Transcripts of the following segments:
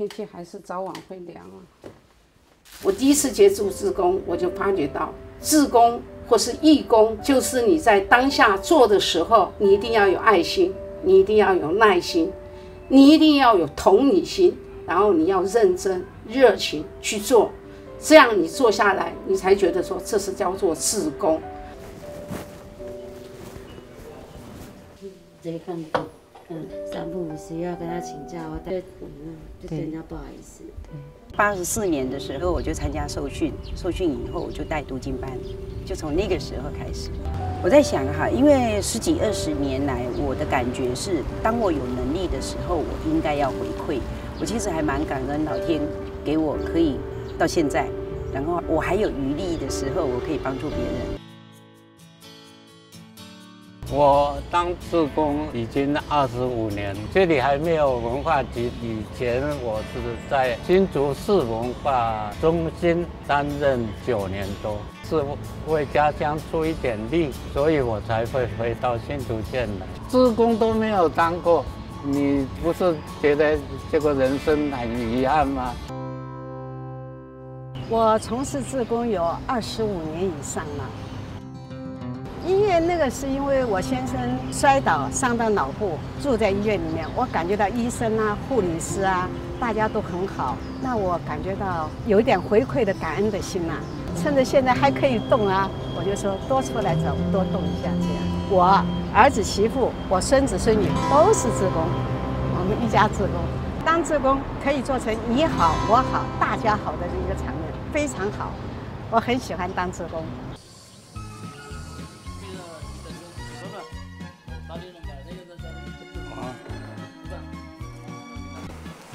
天气还是早晚会凉啊。我第一次接触自工，我就发觉到，自工或是义工，就是你在当下做的时候，你一定要有爱心，你一定要有耐心，你一定要有同理心，然后你要认真、热情去做，这样你做下来，你才觉得说这是叫做自工。这看到，三不五时要跟他请教，但嗯，就对人家不好意思。八十四年的时候，我就参加受训，受训以后我就带读经班，就从那个时候开始。我在想哈，因为十几二十年来，我的感觉是，当我有能力的时候，我应该要回馈。我其实还蛮感恩老天给我可以到现在，然后我还有余力的时候，我可以帮助别人。我当志工已经二十五年，这里还没有文化局。以前我是在新竹市文化中心担任九年多，是为家乡出一点力，所以我才会回到新竹县来。志工都没有当过，你不是觉得这个人生很遗憾吗？我从事志工有二十五年以上了。医院那个是因为我先生摔倒伤到脑部，住在医院里面，我感觉到医生啊、护理师啊，大家都很好，那我感觉到有一点回馈的感恩的心呐。趁着现在还可以动啊，我就说多出来走，多动一下这样。我儿子媳妇、我孙子孙女都是志工，我们一家志工。当志工可以做成你好我好大家好的一个场面，非常好，我很喜欢当志工。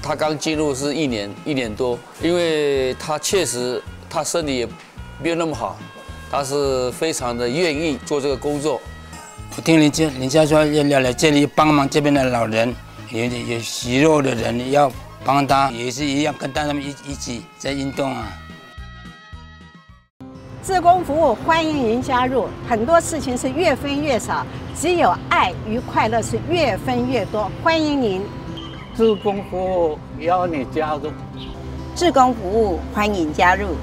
他刚进入是一年一年多，因为他确实他身体也没有那么好，他是非常的愿意做这个工作。我听人家人家说要来这里帮忙这边的老人，有有虚弱的人要帮他，也是一样跟他们一一起在运动啊。志工服务欢迎您加入，很多事情是越分越少，只有爱与快乐是越分越多，欢迎您。志工服务邀你加入，志工服务欢迎加入。